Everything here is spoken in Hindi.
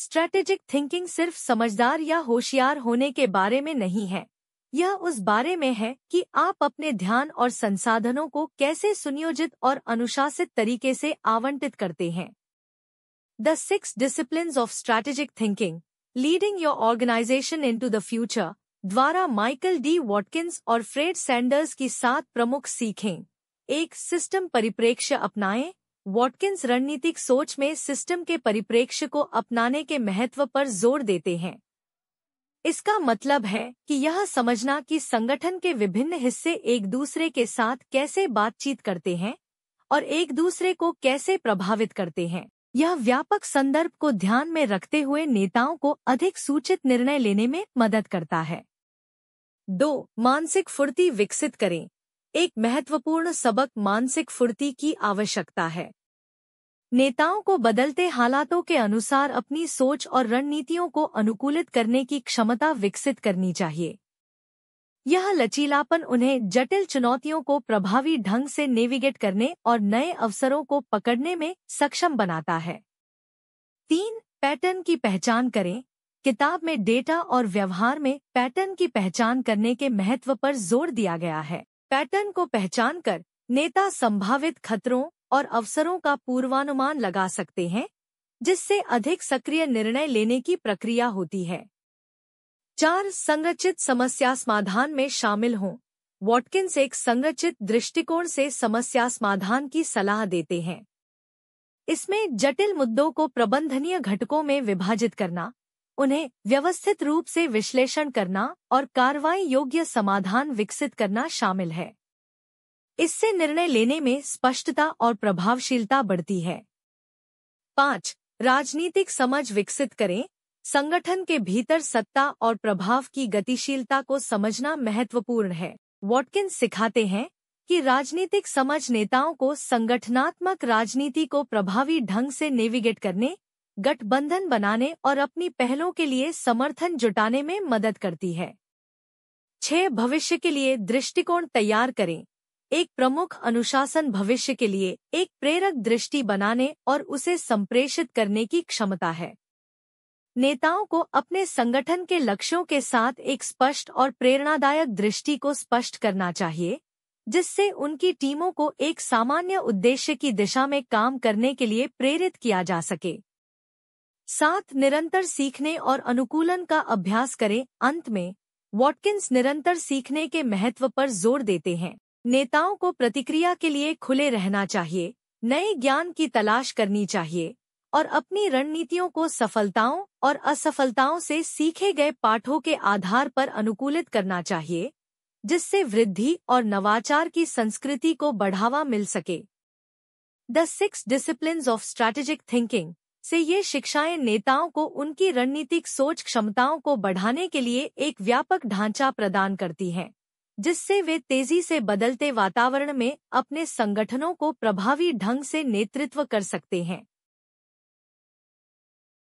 स्ट्रेटेजिक थिंकिंग सिर्फ़ समझदार या होशियार होने के बारे में नहीं है। यह उस बारे में है कि आप अपने ध्यान और संसाधनों को कैसे सुनियोजित और अनुशासित तरीके से आवंटित करते हैं। The six discipline of strategic thinking leading your organisation into the future द्वारा माइकल डी वॉटकिंस और फ्रेड सैंडर्स की सात प्रमुख सीखें। एक, सिस्टम परिप्रेक्ष्य अपनाएँ। वॉटकिंस रणनीतिक सोच में सिस्टम के परिप्रेक्ष्य को अपनाने के महत्व पर ज़ोर देते हैं। इसका मतलब है कि यह समझना कि संगठन के विभिन्न हिस्से एक दूसरे के साथ कैसे बातचीत करते हैं और एक दूसरे को कैसे प्रभावित करते हैं। यह व्यापक संदर्भ को ध्यान में रखते हुए नेताओं को अधिक सूचित निर्णय लेने में मदद करता है। दो, मानसिक फुर्ती विकसित करें। एक महत्वपूर्ण सबक मानसिक फुर्ती की आवश्यकता है। नेताओं को बदलते हालातों के अनुसार अपनी सोच और रणनीतियों को अनुकूलित करने की क्षमता विकसित करनी चाहिए। यह लचीलापन उन्हें जटिल चुनौतियों को प्रभावी ढंग से नेविगेट करने और नए अवसरों को पकड़ने में सक्षम बनाता है। तीन, पैटर्न की पहचान करें। किताब में डेटा और व्यवहार में पैटर्न की पहचान करने के महत्व पर ज़ोर दिया गया है। पैटर्न को पहचान कर नेता संभावित खतरों और अवसरों का पूर्वानुमान लगा सकते हैं, जिससे अधिक सक्रिय निर्णय लेने की प्रक्रिया होती है। चार संरचित समस्या समाधान में शामिल हों। वॉटकिंस एक संरचित दृष्टिकोण से समस्या समाधान की सलाह देते हैं। इसमें जटिल मुद्दों को प्रबंधनीय घटकों में विभाजित करना, उन्हें व्यवस्थित रूप से विश्लेषण करना और कार्रवाई योग्य समाधान विकसित करना शामिल है। इससे निर्णय लेने में स्पष्टता और प्रभावशीलता बढ़ती है। पाँच, राजनीतिक समझ विकसित करें। संगठन के भीतर सत्ता और प्रभाव की गतिशीलता को समझना महत्वपूर्ण है। वॉटकिंस सिखाते हैं कि राजनीतिक समझ नेताओं को संगठनात्मक राजनीति को प्रभावी ढंग से नेविगेट करने, गठबंधन बनाने और अपनी पहलों के लिए समर्थन जुटाने में मदद करती है। छह, भविष्य के लिए दृष्टिकोण तैयार करें। एक प्रमुख अनुशासन भविष्य के लिए एक प्रेरक दृष्टि बनाने और उसे संप्रेषित करने की क्षमता है। नेताओं को अपने संगठन के लक्ष्यों के साथ एक स्पष्ट और प्रेरणादायक दृष्टि को स्पष्ट करना चाहिए, जिससे उनकी टीमों को एक सामान्य उद्देश्य की दिशा में काम करने के लिए प्रेरित किया जा सके। साथ निरंतर सीखने और अनुकूलन का अभ्यास करें। अंत में, वॉटकिंस निरंतर सीखने के महत्व पर ज़ोर देते हैं। नेताओं को प्रतिक्रिया के लिए खुले रहना चाहिए, नए ज्ञान की तलाश करनी चाहिए, और अपनी रणनीतियों को सफलताओं और असफलताओं से सीखे गए पाठों के आधार पर अनुकूलित करना चाहिए, जिससे वृद्धि और नवाचार की संस्कृति को बढ़ावा मिल सके। The six discipline of strategic thinking से ये शिक्षाएँ नेताओं को उनकी रणनीतिक सोच क्षमताओं को बढ़ाने के लिए एक व्यापक ढांचा प्रदान करती हैं। जिससे वे तेज़ी से बदलते वातावरण में अपने संगठनों को प्रभावी ढंग से नेतृत्व कर सकते हैं।